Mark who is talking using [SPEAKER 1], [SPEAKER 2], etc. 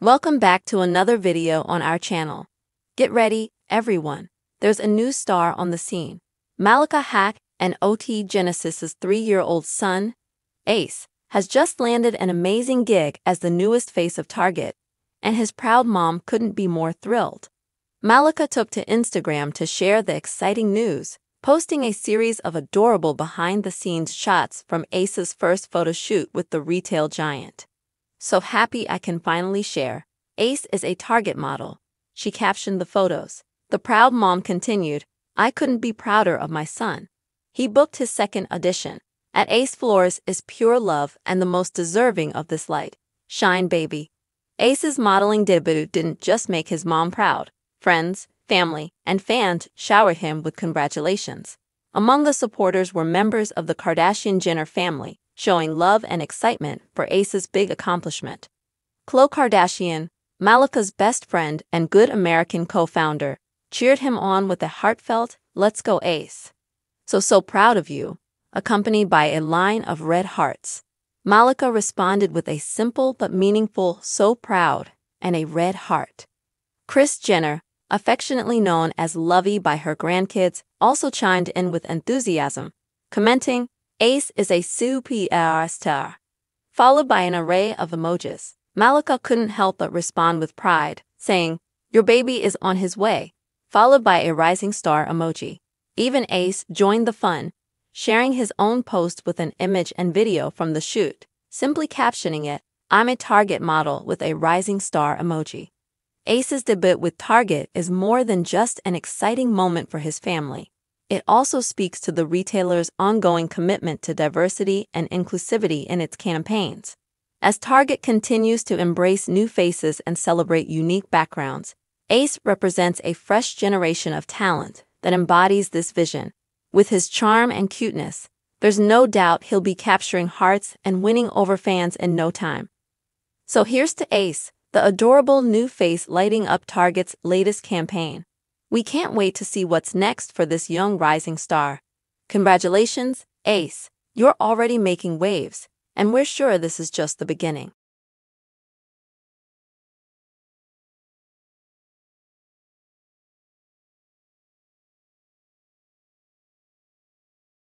[SPEAKER 1] Welcome back to another video on our channel. Get ready, everyone. There's a new star on the scene. Malika Haqq and OT Genasis's three-year-old son, Ace, has just landed an amazing gig as the newest face of Target, and his proud mom couldn't be more thrilled. Malika took to Instagram to share the exciting news, posting a series of adorable behind-the-scenes shots from Ace's first photo shoot with the retail giant. So happy I can finally share. Ace is a Target model. She captioned the photos. The proud mom continued, I couldn't be prouder of my son. He booked his second audition. At Ace Flores is pure love and the most deserving of this light. Shine, baby. Ace's modeling debut didn't just make his mom proud. Friends, family, and fans showered him with congratulations. Among the supporters were members of the Kardashian Jenner family, showing love and excitement for Ace's big accomplishment. Khloe Kardashian, Malika's best friend and good American co-founder, cheered him on with a heartfelt, Let's go Ace. So, so proud of you, accompanied by a line of red hearts. Malika responded with a simple but meaningful, so proud, and a red heart. Kris Jenner, affectionately known as Lovey by her grandkids, also chimed in with enthusiasm, commenting, Ace is a super star. followed by an array of emojis. Malika couldn't help but respond with pride, saying, Your baby is on his way, followed by a rising star emoji. Even Ace joined the fun, sharing his own post with an image and video from the shoot, simply captioning it, I'm a Target model with a rising star emoji. Ace's debut with Target is more than just an exciting moment for his family. It also speaks to the retailer's ongoing commitment to diversity and inclusivity in its campaigns. As Target continues to embrace new faces and celebrate unique backgrounds, Ace represents a fresh generation of talent that embodies this vision. With his charm and cuteness, there's no doubt he'll be capturing hearts and winning over fans in no time. So here's to Ace, the adorable new face lighting up Target's latest campaign. We can't wait to see what's next for this young rising star. Congratulations, Ace. You're already making waves, and we're sure this is just the beginning.